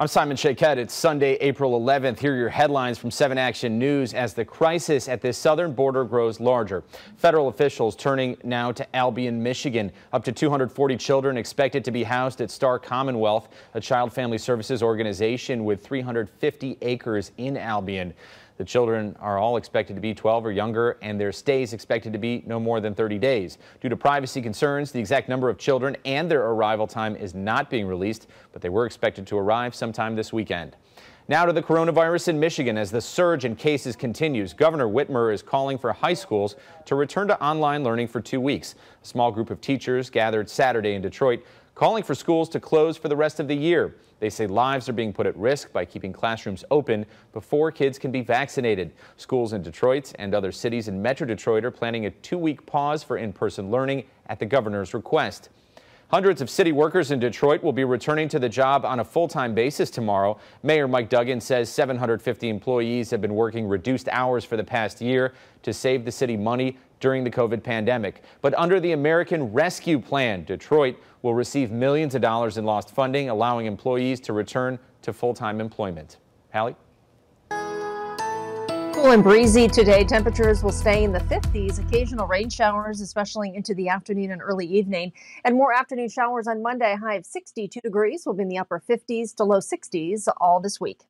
I'm Simon Shaykhet. It's Sunday, April 11th. Here are your headlines from 7 Action News as the crisis at the southern border grows larger. Federal officials turning now to Albion, Michigan. Up to 240 children expected to be housed at Star Commonwealth, a child family services organization with 350 acres in Albion. The children are all expected to be 12 or younger, and their stays expected to be no more than 30 days. Due to privacy concerns, the exact number of children and their arrival time is not being released, but they were expected to arrive sometime this weekend. Now to the coronavirus in Michigan. As the surge in cases continues, Governor Whitmer is calling for high schools to return to online learning for two weeks. A small group of teachers gathered Saturday in Detroit calling for schools to close for the rest of the year. They say lives are being put at risk by keeping classrooms open before kids can be vaccinated. Schools in Detroit and other cities in Metro Detroit are planning a two-week pause for in-person learning at the governor's request. Hundreds of city workers in Detroit will be returning to the job on a full-time basis tomorrow. Mayor Mike Duggan says 750 employees have been working reduced hours for the past year to save the city money during the COVID pandemic. But under the American Rescue Plan, Detroit will receive millions of dollars in lost funding, allowing employees to return to full-time employment. Hallie? Cool and breezy today. Temperatures will stay in the 50s. Occasional rain showers, especially into the afternoon and early evening. And more afternoon showers on Monday. High of 62 degrees will be in the upper 50s to low 60s all this week.